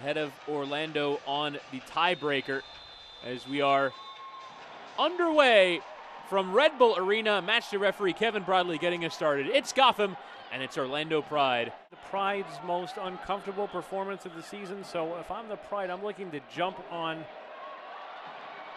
ahead of Orlando on the tiebreaker as we are underway from Red Bull Arena. Match to referee Kevin Bradley getting us started. It's Gotham and it's Orlando Pride. The Pride's most uncomfortable performance of the season, so if I'm the Pride, I'm looking to jump on.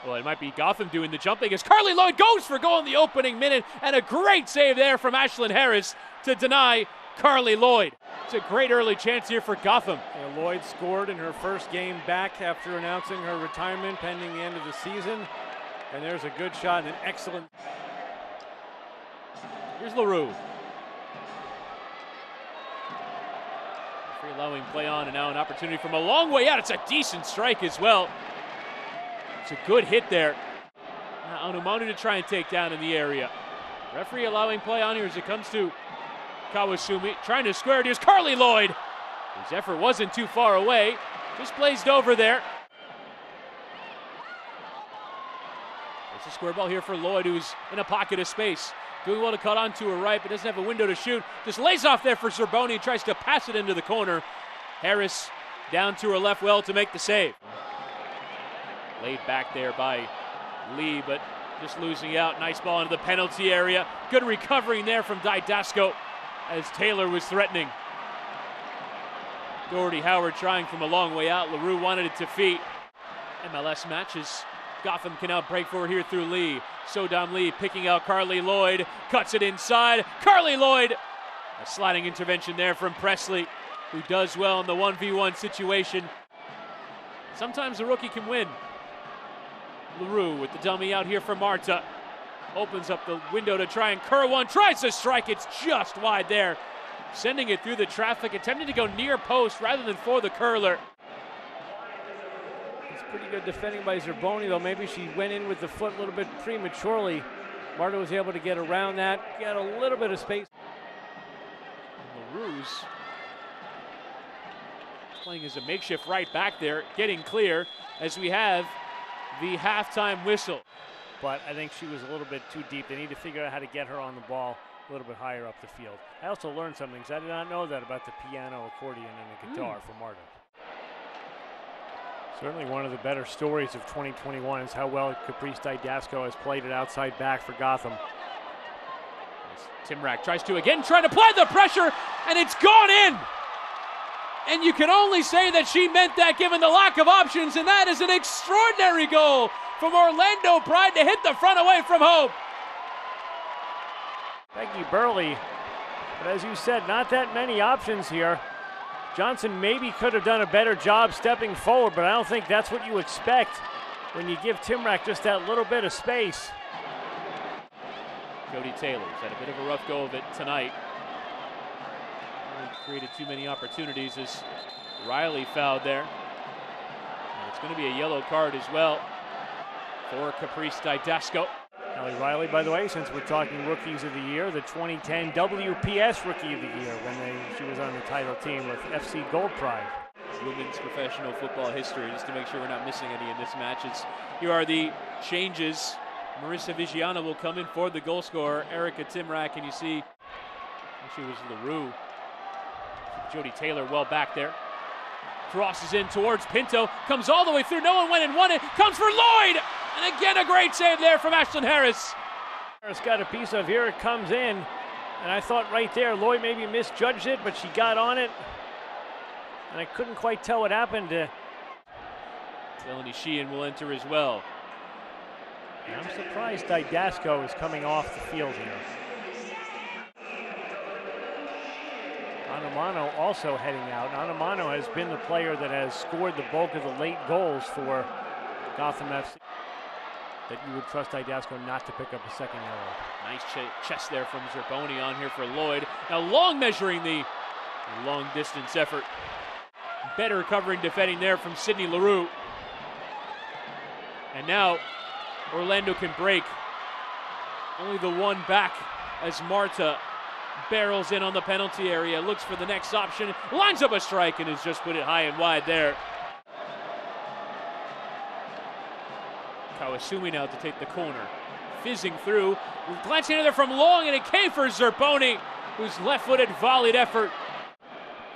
Well, it might be Gotham doing the jumping as Carli Lloyd goes for goal in the opening minute, and a great save there from Ashlyn Harris to deny Carli Lloyd. It's a great early chance here for Gotham. And Lloyd scored in her first game back after announcing her retirement pending the end of the season. And there's a good shot and an excellent. Here's Leroux. Free allowing play on, and now an opportunity from a long way out. It's a decent strike as well. It's a good hit there. Now Onumonu to try and take down in the area. Referee allowing play on here as it comes to Kawasumi. Trying to square it. Here's Carli Lloyd. His effort wasn't too far away. Just blazed over there. It's a square ball here for Lloyd, who's in a pocket of space. Doing well to cut on to her right, but doesn't have a window to shoot. Just lays off there for Zerboni. Tries to pass it into the corner. Harris down to her left well to make the save. Laid back there by Lee, but just losing out. Nice ball into the penalty area. Good recovering there from Dydasco as Taylor was threatening. Doherty Howard trying from a long way out. Leroux wanted it to feet. MLS matches. Gotham can now break forward here through Lee. Sodam Lee picking out Carli Lloyd. Cuts it inside. Carli Lloyd! A sliding intervention there from Presley, who does well in the 1v1 situation. Sometimes a rookie can win. Leroux with the dummy out here for Marta. Opens up the window to try and curl one. Tries to strike. It's just wide there. Sending it through the traffic, attempting to go near post rather than for the curler. It's pretty good defending by Zerboni, though. Maybe she went in with the foot a little bit prematurely. Marta was able to get around that, get a little bit of space. Leroux's playing as a makeshift right back there, getting clear as we have the halftime whistle. But I think she was a little bit too deep. They need to figure out how to get her on the ball a little bit higher up the field. I also learned something because I did not know that about the piano, accordion, and the guitar mm. for Marta. Certainly one of the better stories of 2021 is how well Caprice Dydasco has played it outside back for Gotham. Tymrak tries to again try to apply the pressure, and it's gone in. And you can only say that she meant that given the lack of options, and that is an extraordinary goal from Orlando Pride to hit the front away from home. Becky Burley, but as you said, not that many options here. Johnson maybe could have done a better job stepping forward, but I don't think that's what you expect when you give Tymrak just that little bit of space. Jodi Taylor's had a bit of a rough go of it tonight. created too many opportunities as Riley fouled there. And it's going to be a yellow card as well for Caprice Dydasco. Ali Riley, by the way, since we're talking rookies of the year, the 2010 WPS Rookie of the Year when they, she was on the title team with FC Gold Pride. Women's professional football history, just to make sure we're not missing any in this match. It's, here are the changes. Marisa Viggiano will come in for the goal scorer, Erika Tymrak, and you see she was Leroux. Jodi Taylor well back there. Crosses in towards Pinto, comes all the way through. No one went and won it. Comes for Lloyd! And again, a great save there from Ashlyn Harris. Harris got a piece of here. It comes in. And I thought right there, Lloyd maybe misjudged it, but she got on it. And I couldn't quite tell what happened. Uh, to... Delanie Sheehan will enter as well. And I'm surprised Dydasco is coming off the field here. Onumonu also heading out. Onumonu has been the player that has scored the bulk of the late goals for Gotham FC that you would trust Idasco not to pick up a second yellow. Nice ch chest there from Zerboni on here for Lloyd. Now long measuring the long distance effort. Better covering defending there from Sydney Leroux. And now Orlando can break. Only the one back as Marta barrels in on the penalty area, looks for the next option, lines up a strike and has just put it high and wide there. Kawasumi now to take the corner. Fizzing through, glancing in there from long, and it came for Zerboni, whose left-footed volleyed effort.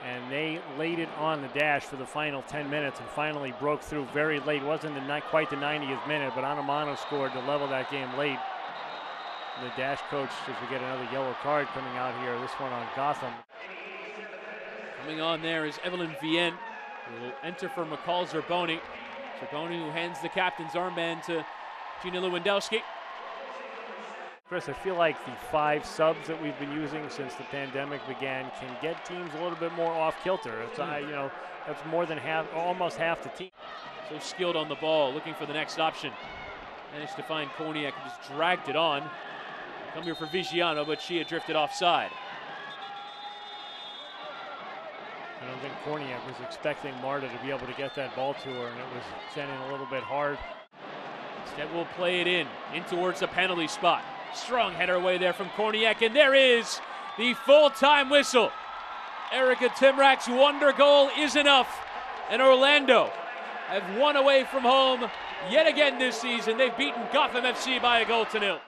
And they laid it on the dash for the final 10 minutes and finally broke through very late. wasn't the, quite the 90th minute, but Onumonu scored to level that game late. The dash coach, as we get another yellow card coming out here, this one on Gotham. Coming on there is Evelyne Viens, who will enter for McCall Zerboni. Who hands the captain's armband to Gina Lewandowski. Chris, I feel like the five subs that we've been using since the pandemic began can get teams a little bit more off kilter. It's, uh, you know, that's more than half, almost half the team. So skilled on the ball, looking for the next option. Managed to find Kornieck and just dragged it on. Come here for Viggiano, but she had drifted offside. I don't think Kornieck was expecting Marta to be able to get that ball to her, and it was sending a little bit hard. Instead, we'll play it in, in towards the penalty spot. Strong header away there from Kornieck, and there is the full-time whistle. Erika Tymrak's wonder goal is enough, and Orlando have won away from home yet again this season. They've beaten Gotham FC by a goal to nil.